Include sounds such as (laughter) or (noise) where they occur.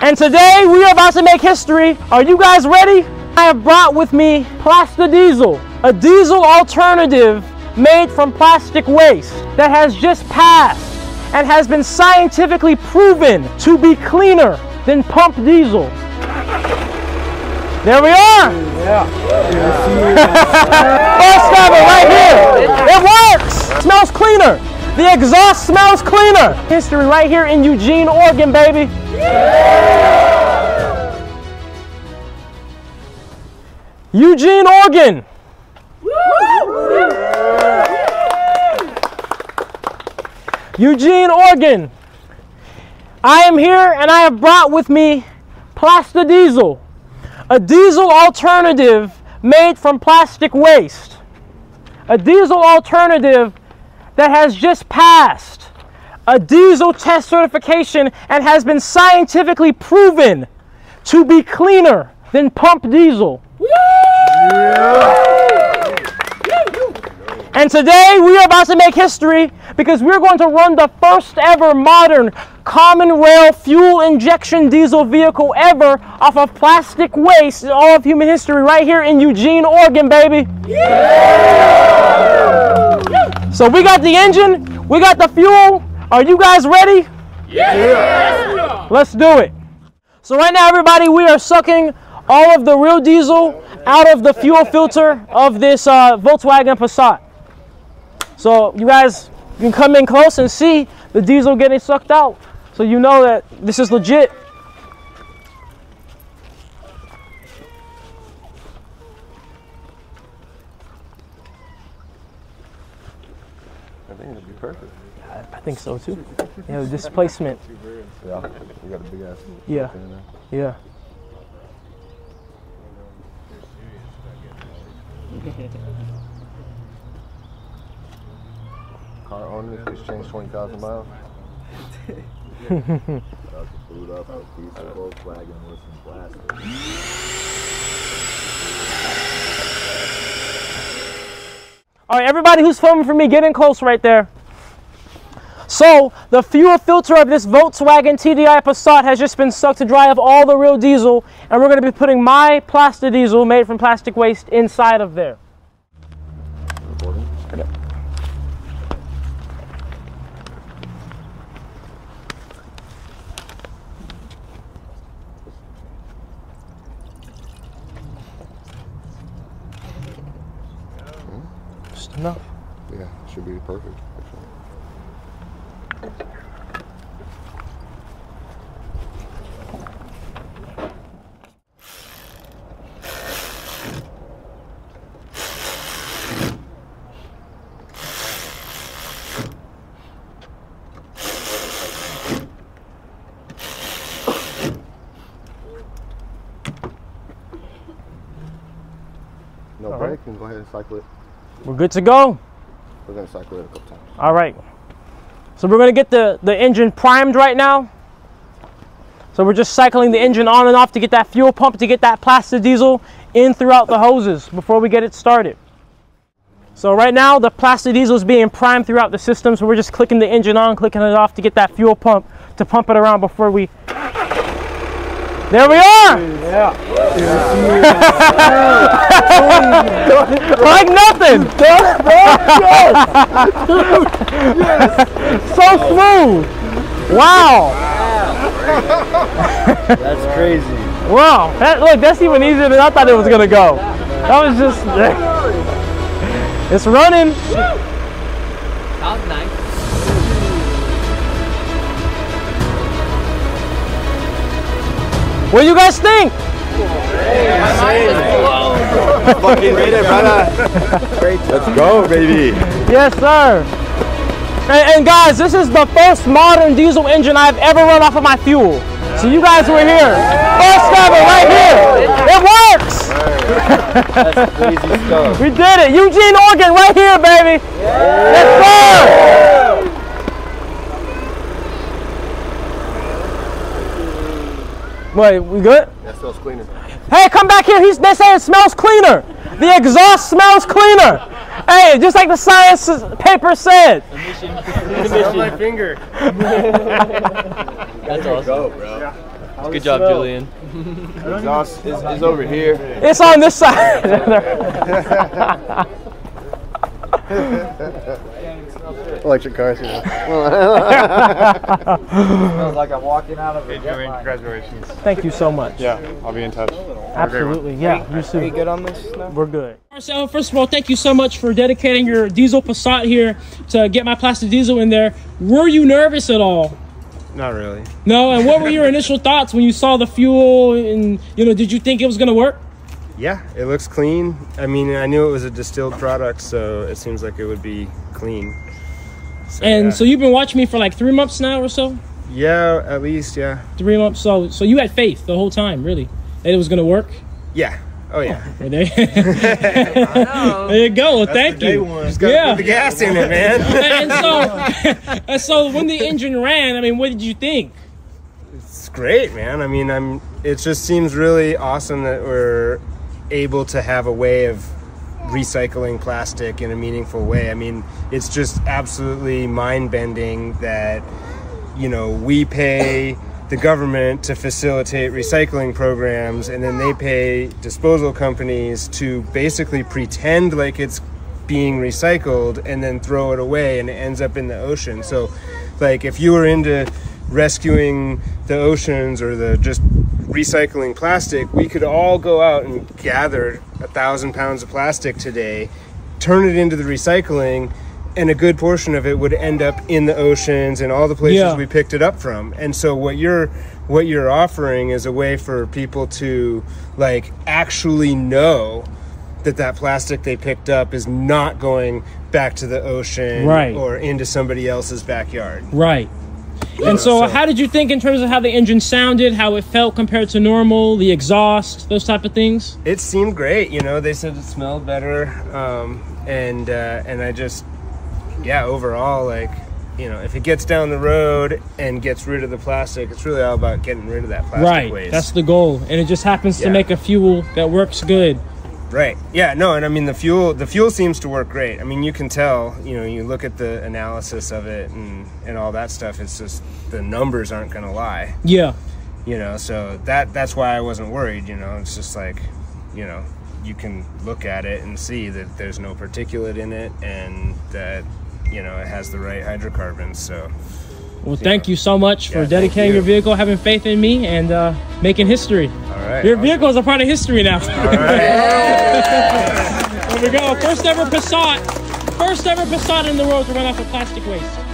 And today we are about to make history. Are you guys ready? I have brought with me Plasta Diesel, a diesel alternative made from plastic waste that has just passed and has been scientifically proven to be cleaner than pump diesel. There we are. Yeah. (laughs) First ever right here. It works. Smells cleaner. The exhaust smells cleaner. History right here in Eugene, Oregon, baby. Eugene, Oregon. Eugene, Oregon. I am here and I have brought with me Plasta Diesel, a diesel alternative made from plastic waste. A diesel alternative that has just passed a diesel test certification and has been scientifically proven to be cleaner than pump diesel. And today we are about to make history because we're going to run the first ever modern common rail fuel injection diesel vehicle ever off of plastic waste in all of human history right here in Eugene, Oregon, baby. So we got the engine, we got the fuel. Are you guys ready? Yeah. Let's do it. So right now, everybody, we are sucking all of the real diesel out of the fuel filter of this uh, Volkswagen Passat. So you guys you can come in close and see the diesel getting sucked out. So you know that this is legit. Think it'd be perfect. I think so too. Yeah, the displacement. Yeah, we got a big ass. Yeah, there. yeah. (laughs) Car owner, just changed 20,000 miles. (laughs) boot up a piece of Volkswagen with some plastic. All right, everybody who's filming for me, get in close right there. So the fuel filter of this Volkswagen TDI Passat has just been sucked to dry of all the real diesel, and we're going to be putting my plastic diesel made from plastic waste inside of there. Just enough. Yeah, should be perfect. Actually. No All right. break, and go ahead and cycle it. We're good to go. We're gonna cycle it a couple times. All right. So we're gonna get the, the engine primed right now. So we're just cycling the engine on and off to get that fuel pump, to get that plastic diesel in throughout the hoses before we get it started. So right now the plastic diesel is being primed throughout the system. So we're just clicking the engine on, clicking it off to get that fuel pump to pump it around before we. There we are. Yeah. (laughs) like nothing. (laughs) Yes. Yes. (laughs) so smooth. Wow. That's crazy. Wow. That, look, that's even easier than I thought it was gonna go. That was just. It's running. That was nice. What do you guys think? Fucking read it, brother. Let's go, baby. Yes, sir. And, and guys, this is the first modern diesel engine I've ever run off of my fuel. So you guys were here. First ever, right here. It works. That's crazy stuff. We did it. Eugene, Oregon, right here, baby. Yes, sir. Wait, we good? That smells cleaner. Hey, come back here. He's, they say it smells cleaner. The exhaust smells cleaner. Hey, just like the science paper said. my finger. (laughs) That's awesome. Go, bro. Good job, Julian. Exhaust is, is over here. It's on this side. (laughs) (laughs) Electric cars. You know. (laughs) Feels like I'm walking out of a Hey, jet Julian, line. congratulations. Thank you so much. Yeah, I'll be in touch. Absolutely. Yeah, you Are you good on this now? We're good. So first of all, thank you so much for dedicating your diesel Passat here to get my plastic diesel in there. Were you nervous at all? Not really. No. And what were your initial thoughts when you saw the fuel? And you know, did you think it was gonna work? Yeah, it looks clean. I mean, I knew it was a distilled product, so it seems like it would be clean. So, And yeah. so you've been watching me for like three months now or so. yeah, at least, yeah, Three months. So so you had faith the whole time, really, that it was gonna work. yeah. Oh yeah. (laughs) There, (laughs) there you go. Well, thank you. Just gotta Yeah. put the gas in it, man. (laughs) and so, and so when the engine ran, I mean, what did you think? it's great, man. I mean, I'm. It just seems really awesome that we're able to have a way of recycling plastic in a meaningful way. I mean, it's just absolutely mind bending that you know we pay the government to facilitate recycling programs, and then they pay disposal companies to basically pretend like it's being recycled and then throw it away and it ends up in the ocean. So, like, if you were into rescuing the oceans or the just recycling plastic, we could all go out and gather a thousand pounds of plastic today, turn it into the recycling, and a good portion of it would end up in the oceans and all the places Yeah. we picked it up from. And so what you're what you're offering is a way for people to like actually know that that plastic they picked up is not going back to the ocean Right. or into somebody else's backyard. Right. And so, so- how did you think in terms of how the engine sounded, how it felt compared to normal, the exhaust, those type of things? It seemed great, you know. They said it smelled better, um, and uh, and I just, yeah, overall, like, you know, if it gets down the road and gets rid of the plastic, it's really all about getting rid of that plastic right. waste. That's the goal, and it just happens to make a fuel that works good. Right. Yeah. No. And I mean the fuel. The fuel seems to work great. I mean you can tell. You know, you look at the analysis of it and and all that stuff. It's just the numbers aren't going to lie. Yeah. You know. So that that's why I wasn't worried. You know. It's just like, you know, you can look at it and see that there's no particulate in it and that you know it has the right hydrocarbons. So Well, thank you so much for Yeah, thank dedicating you. your vehicle, having faith in me, and uh, making history. Right. Your vehicle is a part of history now. Right. (laughs) there we go. First ever Passat. First ever Passat in the world to run off of plastic waste.